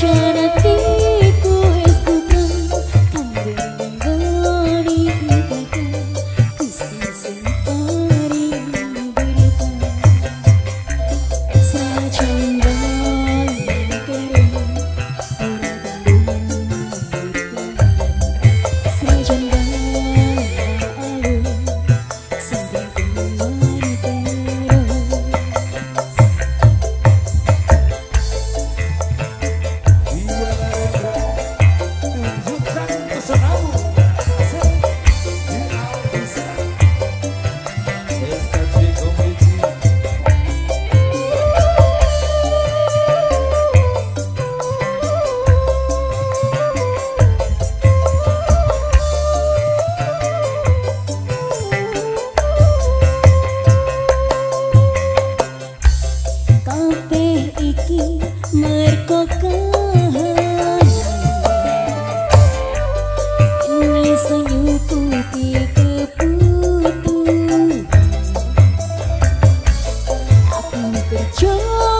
children. 你的酒。